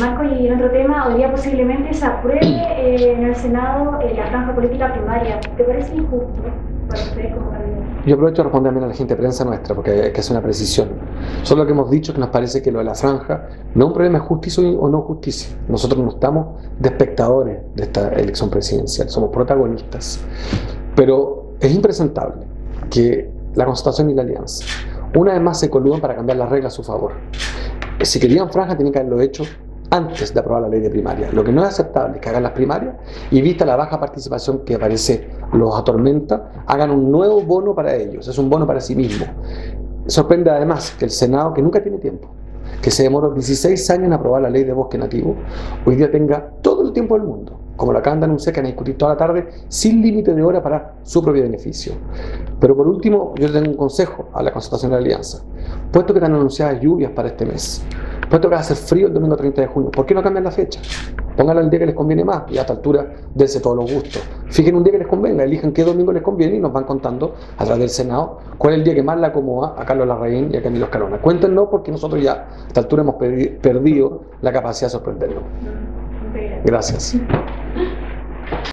Marco, y en otro tema, hoy día posiblemente se apruebe eh, en el Senado eh, la franja política primaria. ¿Te parece injusto para ustedes como candidatos? Yo aprovecho a responder también a la gente de prensa nuestra, porque hacer una precisión. Solo lo que hemos dicho es que nos parece que lo de la franja no es un problema de justicia o no justicia. Nosotros no estamos de espectadores de esta elección presidencial, somos protagonistas. Pero es impresentable que la Constitución y la Alianza una vez más se coludan para cambiar las reglas a su favor. Si querían franja, tenían que haberlo hecho antes de aprobar la ley de primaria. Lo que no es aceptable es que hagan las primarias y vista la baja participación que parece los atormenta, hagan un nuevo bono para ellos. Es un bono para sí mismo. Sorprende además que el Senado, que nunca tiene tiempo, que se demoró 16 años en aprobar la ley de bosque nativo, hoy día tenga todo el tiempo del mundo, como lo acaban de anunciar que van a discutir toda la tarde, sin límite de hora para su propio beneficio. Pero por último, yo tengo un consejo a la concertación de la Alianza. Puesto que están anunciadas lluvias para este mes, puesto que va a hacer frío el domingo 30 de junio, ¿por qué no cambian la fecha? Pónganla el día que les conviene más y a esta altura dense todos los gustos. Fijen un día que les convenga, elijan qué domingo les conviene y nos van contando a través del Senado cuál es el día que más le acomoda a Carlos Larraín y a Camilo Escalona. Cuéntenos porque nosotros ya a esta altura hemos perdido la capacidad de sorprenderlo. Gracias.